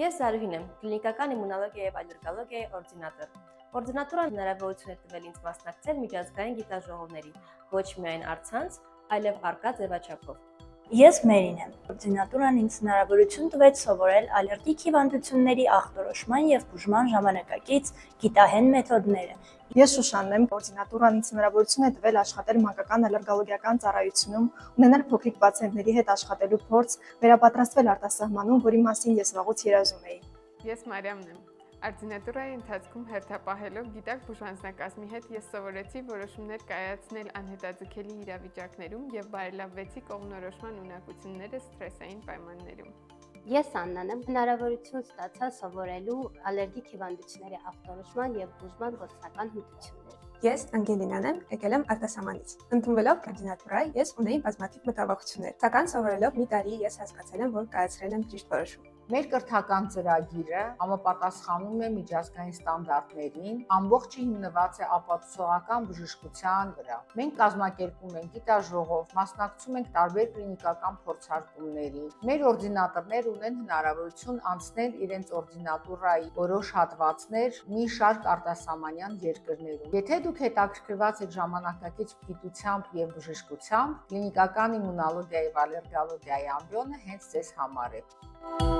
Ես Զարուհին եմ, կլինիկական իմունոլոգիա եւ ալերգոլոգիայի օրդինատոր։ Օրդինատորան հնարավորություն է տվել ինձ մասնակցել միջազգային գիտաժողովների, ոչ միայն արցանց, այլև արկա ձևաչափով։ Ես Մերին եմ։ Օրդինատորան ինձ հնարավորություն տվեց սովորել ալերգիկ հիվանդությունների ախտորոշման եւ բուժման ժամանակակից գիտահեն մեթոդները։ Ես Շուշանն եմ, օրդինատորան ինձ հնարավորություն է տվել աշխատել մանկական ալերգոլոգիական ծառայությունում, ունենալ փոքրիկ պացիենտների հետ աշխատելու փորձ, վերապատրաստվել արտասահմանում, որի մասին ես վաղուց երազում էի։ Ես Մարիամն եմ։ Արտինատուրայի ընթացքում հերթապահելով գիտակ բուժանձնակազմի հետ ես սովորեցի որոշումներ կայացնել անհետաձգելի իրավիճակներում եւ բարելավեցի կողմնորոշման ունակությունները սթրեսային պայմաններում։ Ես Աննան եմ, հնարավորություն ստացա սովորելու ալերգիկ հիվանդությունների ախտորոշման եւ բուժման գործնական հմտություններ։ Ես Անգելինան եմ, եկել եմ արտասահմանից։ Ընդունվելով կոորդինատորայի, ես ունեի բազմաթիվ մտավախություններ, սակայն սովորելով մի տարի ես հասկացել եմ, որ կայացրել եմ ճիշտ որոշում։ Մեր կրթական ծրագիրը համապատասխանում է միջազգային ստանդարտներին, ամբողջը հիմնված է ապացուցողական բժշկության վրա։ Մենք կազմակերպում ենք գիտաժողով, մասնակցում ենք տարբեր կլինիկական փորձարկումների։ Մեր օրդինատորներ ունեն հնարավորություն անցնել իրենց օրդինատուրայի որոշ հատվածներ մի շարք արտասահմանյան երկրներում։ Եթե դուք հետաքրքրված եք ժամանակակից գիտությամբ եւ բժշկությամբ, կլինիկական իմունոլոգիայի եւ ալերգոլոգիայի ամբիոնը հենց ձեզ համար է։